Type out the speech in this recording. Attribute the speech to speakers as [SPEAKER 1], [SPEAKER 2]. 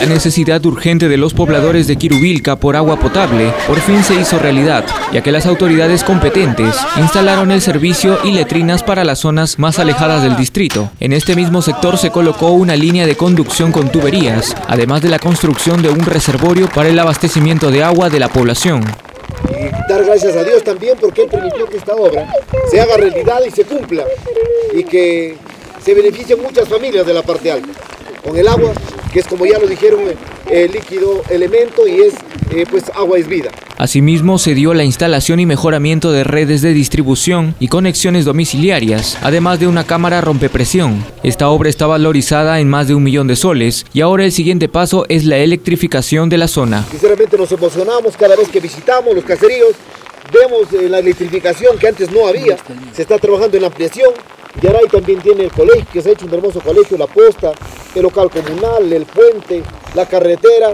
[SPEAKER 1] La necesidad urgente de los pobladores de Quirubilca por agua potable por fin se hizo realidad, ya que las autoridades competentes instalaron el servicio y letrinas para las zonas más alejadas del distrito. En este mismo sector se colocó una línea de conducción con tuberías, además de la construcción de un reservorio para el abastecimiento de agua de la población.
[SPEAKER 2] Dar gracias a Dios también porque Él permitió que esta obra se haga realidad y se cumpla y que se beneficien muchas familias de la parte alta. Con el agua que es como ya lo dijeron, el líquido elemento y es eh, pues agua es vida.
[SPEAKER 1] Asimismo, se dio la instalación y mejoramiento de redes de distribución y conexiones domiciliarias, además de una cámara rompepresión. Esta obra está valorizada en más de un millón de soles y ahora el siguiente paso es la electrificación de la zona.
[SPEAKER 2] Sinceramente nos emocionamos cada vez que visitamos los caseríos, vemos eh, la electrificación que antes no había, se está trabajando en la ampliación, Yaray también tiene el colegio, que se ha hecho un hermoso colegio, la posta, el local comunal, el puente, la carretera.